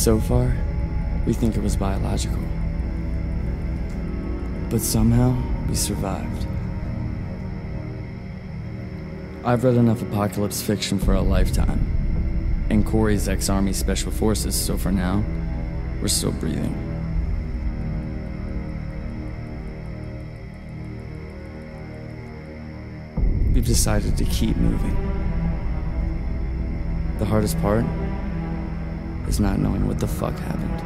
So far, we think it was biological. But somehow, we survived. I've read enough apocalypse fiction for a lifetime. And Corey's ex Army Special Forces, so for now, we're still breathing. We've decided to keep moving. The hardest part is not knowing what the fuck happened.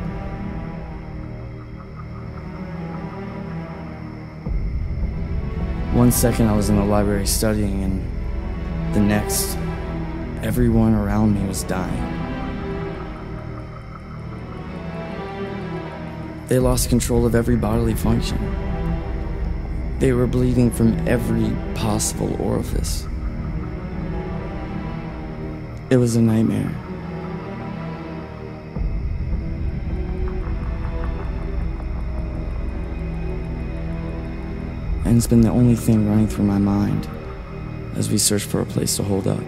One second I was in the library studying, and the next, everyone around me was dying. They lost control of every bodily function. They were bleeding from every possible orifice. It was a nightmare. It's been the only thing running through my mind as we search for a place to hold up.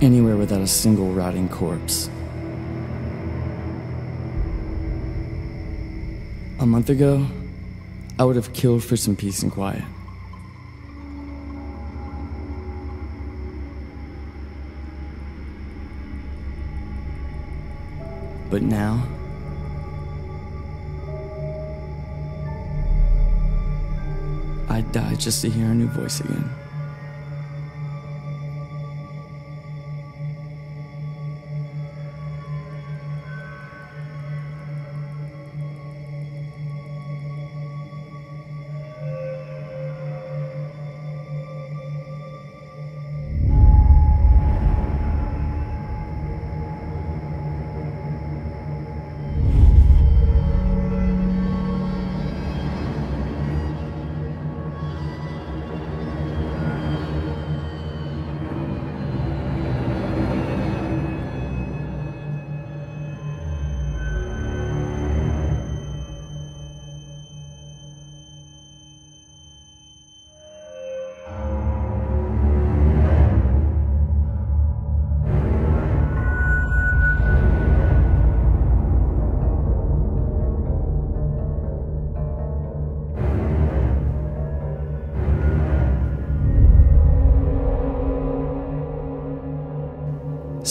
Anywhere without a single rotting corpse. A month ago, I would have killed for some peace and quiet. But now, I'd die just to hear a new voice again.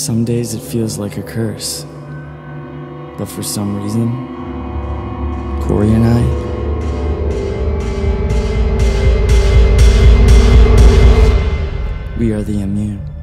Some days it feels like a curse. But for some reason, Corey and I, we are the immune.